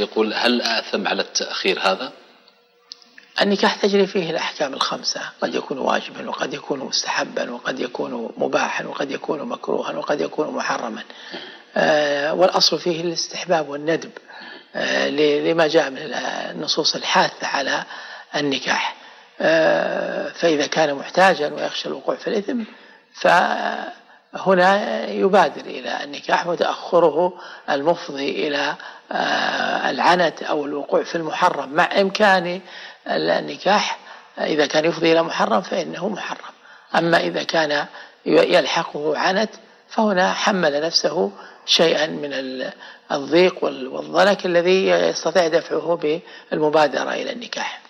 يقول هل آثم على التأخير هذا؟ النكاح تجري فيه الأحكام الخمسة. قد يكون واجبا وقد يكون مستحبا وقد يكون مباحا وقد يكون مكروها وقد يكون محرما. آه والأصل فيه الاستحباب والندب آه لما جاء من النصوص الحاثة على النكاح. آه فإذا كان محتاجا ويخشى الوقوع في الإثم فهنا يبادر النكاح وتأخره المفضي إلى آه، العنت أو الوقوع في المحرم. مع إمكان النكاح إذا كان يفضي إلى محرم فإنه محرم. أما إذا كان يلحقه عنت فهنا حمل نفسه شيئا من الضيق والضنك الذي يستطيع دفعه بالمبادرة إلى النكاح.